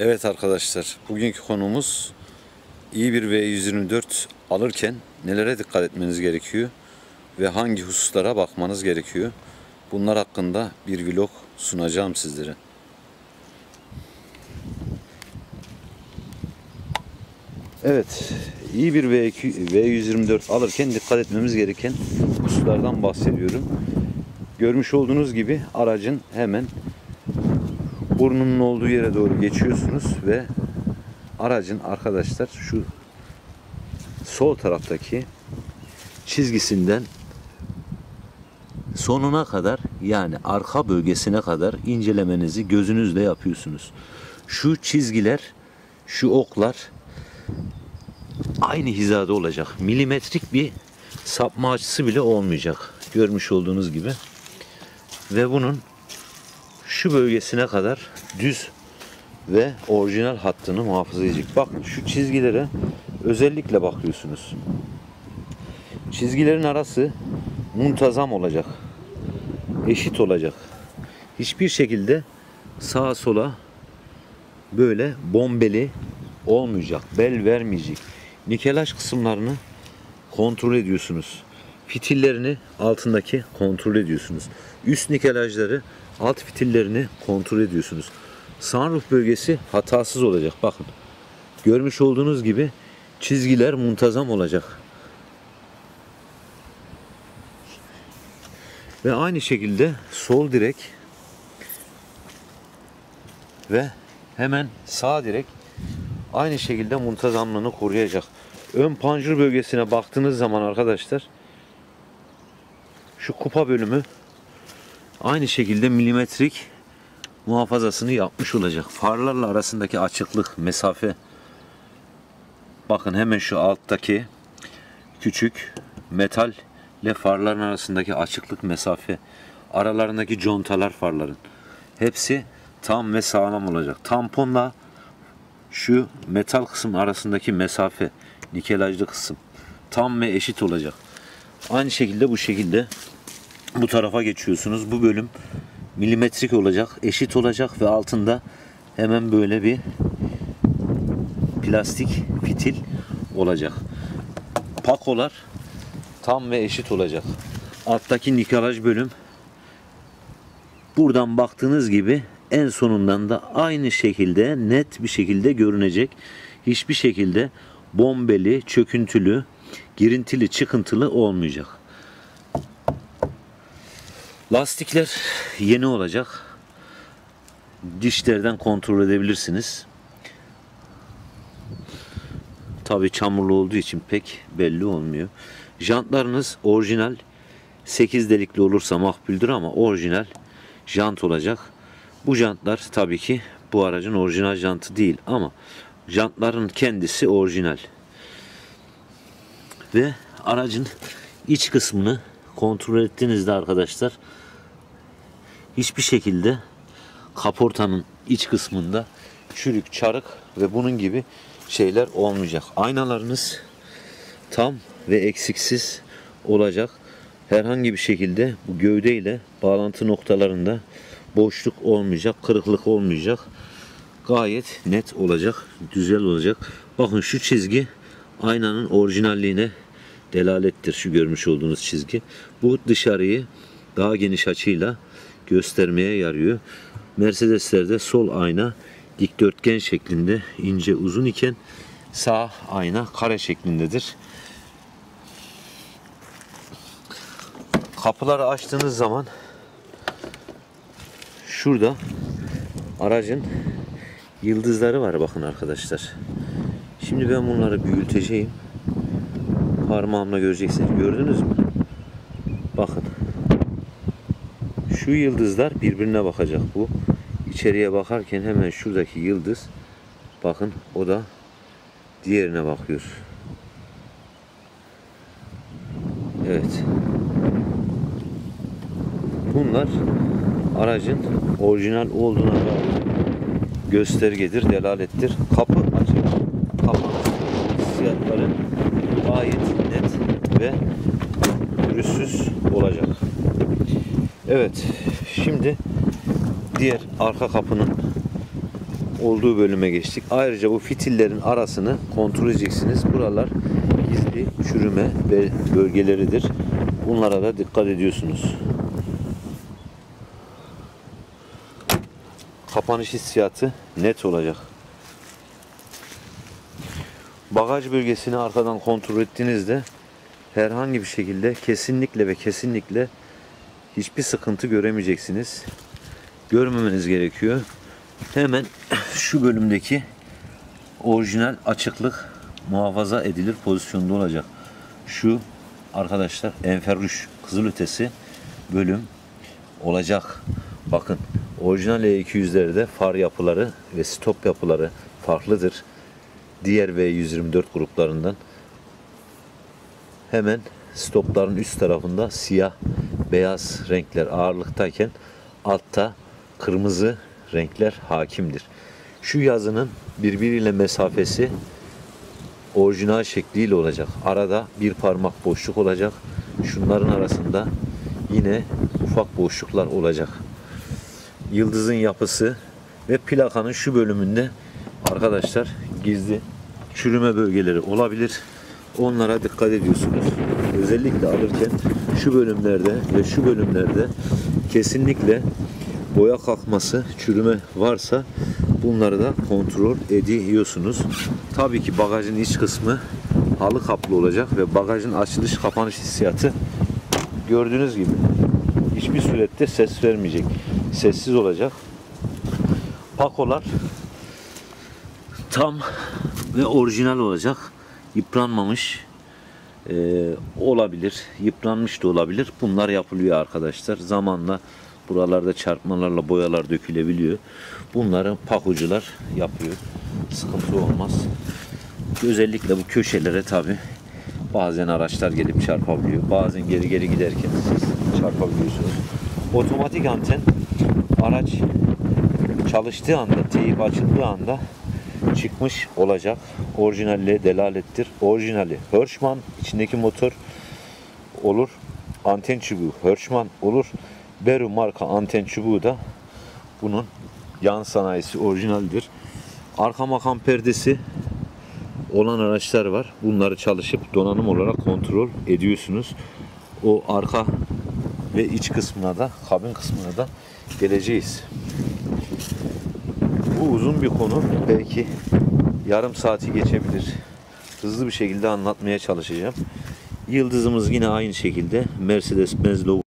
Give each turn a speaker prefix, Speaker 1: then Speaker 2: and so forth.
Speaker 1: Evet arkadaşlar, bugünkü konumuz iyi bir V124 alırken nelere dikkat etmeniz gerekiyor ve hangi hususlara bakmanız gerekiyor. Bunlar hakkında bir vlog sunacağım sizlere. Evet, iyi bir V2, V124 alırken dikkat etmemiz gereken hususlardan bahsediyorum. Görmüş olduğunuz gibi aracın hemen burnunun olduğu yere doğru geçiyorsunuz ve aracın arkadaşlar şu sol taraftaki çizgisinden sonuna kadar yani arka bölgesine kadar incelemenizi gözünüzle yapıyorsunuz. Şu çizgiler, şu oklar aynı hizada olacak. Milimetrik bir sapma açısı bile olmayacak. Görmüş olduğunuz gibi. Ve bunun şu bölgesine kadar düz ve orijinal hattını muhafaza edecek. Bakın şu çizgilere özellikle bakıyorsunuz. Çizgilerin arası muntazam olacak. Eşit olacak. Hiçbir şekilde sağa sola böyle bombeli olmayacak. Bel vermeyecek. Nikelaj kısımlarını kontrol ediyorsunuz. Fitillerini altındaki kontrol ediyorsunuz. Üst nikelajları alt fitillerini kontrol ediyorsunuz. Sunroof bölgesi hatasız olacak. Bakın. Görmüş olduğunuz gibi çizgiler muntazam olacak. Ve aynı şekilde sol direk ve hemen sağ direk aynı şekilde muntazamlığını koruyacak. Ön panjur bölgesine baktığınız zaman arkadaşlar şu kupa bölümü aynı şekilde milimetrik muhafazasını yapmış olacak. Farlarla arasındaki açıklık, mesafe bakın hemen şu alttaki küçük metal ile farların arasındaki açıklık mesafe aralarındaki contalar farların hepsi tam ve sağlam olacak. Tamponla şu metal kısım arasındaki mesafe nikelajlı kısım tam ve eşit olacak. Aynı şekilde bu şekilde bu tarafa geçiyorsunuz. Bu bölüm milimetrik olacak, eşit olacak ve altında hemen böyle bir plastik fitil olacak. Pakolar tam ve eşit olacak. Alttaki nikelaj bölüm buradan baktığınız gibi en sonundan da aynı şekilde net bir şekilde görünecek. Hiçbir şekilde bombeli, çöküntülü, girintili, çıkıntılı olmayacak. Lastikler yeni olacak. Dişlerden kontrol edebilirsiniz. Tabi çamurlu olduğu için pek belli olmuyor. Jantlarınız orijinal 8 delikli olursa makbuldür ama orijinal jant olacak. Bu jantlar tabii ki bu aracın orijinal jantı değil ama jantların kendisi orijinal. Ve aracın iç kısmını kontrol ettiğinizde arkadaşlar hiçbir şekilde kaportanın iç kısmında çürük, çarık ve bunun gibi şeyler olmayacak. Aynalarınız tam ve eksiksiz olacak. Herhangi bir şekilde bu gövde ile bağlantı noktalarında boşluk olmayacak, kırıklık olmayacak. Gayet net olacak, güzel olacak. Bakın şu çizgi aynanın orijinalliğine delalettir şu görmüş olduğunuz çizgi. Bu dışarıyı daha geniş açıyla göstermeye yarıyor. Mercedeslerde sol ayna dikdörtgen şeklinde ince uzun iken sağ ayna kare şeklindedir. Kapıları açtığınız zaman şurada aracın yıldızları var bakın arkadaşlar. Şimdi ben bunları büyüteceğim. Parmağımla göreceksiniz. Gördünüz mü? Bakın. Şu yıldızlar birbirine bakacak bu. İçeriye bakarken hemen şuradaki yıldız bakın o da diğerine bakıyor. Evet. Bunlar aracın orijinal olduğuna dair göstergedir, delalettir. Kapı açık, kapalı hissiyatları gayet net ve pürüzsüz olacak. Evet, şimdi diğer arka kapının olduğu bölüme geçtik. Ayrıca bu fitillerin arasını kontrol edeceksiniz. Buralar gizli çürüme bölgeleridir. Bunlara da dikkat ediyorsunuz. Kapanış hissiyatı net olacak. Bagaj bölgesini arkadan kontrol ettiğinizde herhangi bir şekilde kesinlikle ve kesinlikle hiçbir sıkıntı göremeyeceksiniz. Görmemeniz gerekiyor. Hemen şu bölümdeki orijinal açıklık muhafaza edilir pozisyonda olacak. Şu arkadaşlar enferruş kızılötesi bölüm olacak. Bakın orijinal E200'lerde far yapıları ve stop yapıları farklıdır. Diğer V124 gruplarından hemen stopların üst tarafında siyah beyaz renkler ağırlıktayken altta kırmızı renkler hakimdir. Şu yazının birbiriyle mesafesi orijinal şekliyle olacak. Arada bir parmak boşluk olacak. Şunların arasında yine ufak boşluklar olacak. Yıldızın yapısı ve plakanın şu bölümünde arkadaşlar gizli çürüme bölgeleri olabilir. Onlara dikkat ediyorsunuz. Özellikle alırken şu bölümlerde ve şu bölümlerde kesinlikle boya kalkması, çürüme varsa bunları da kontrol ediyorsunuz. Tabii ki bagajın iç kısmı halı kaplı olacak ve bagajın açılış kapanış hissiyatı gördüğünüz gibi hiçbir surette ses vermeyecek. Sessiz olacak. Pakolar tam ve orijinal olacak. Yıpranmamış e, olabilir. Yıpranmış da olabilir. Bunlar yapılıyor arkadaşlar. Zamanla buralarda çarpmalarla boyalar dökülebiliyor. Bunları pakucular yapıyor. Sıkıntı olmaz. Özellikle bu köşelere tabi bazen araçlar gelip çarpabiliyor. Bazen geri geri giderken siz çarpabiliyorsunuz. Otomatik anten araç çalıştığı anda, teyip açıldığı anda çıkmış olacak. Orijinalliğe delalettir. Orijinali Hirschman içindeki motor olur. Anten çubuğu Hirschman olur. Beru marka anten çubuğu da bunun yan sanayisi orijinaldir. Arka makam perdesi olan araçlar var. Bunları çalışıp donanım olarak kontrol ediyorsunuz. O arka ve iç kısmına da kabin kısmına da geleceğiz. Bu uzun bir konu. Belki yarım saati geçebilir. Hızlı bir şekilde anlatmaya çalışacağım. Yıldızımız yine aynı şekilde Mercedes-Benz logo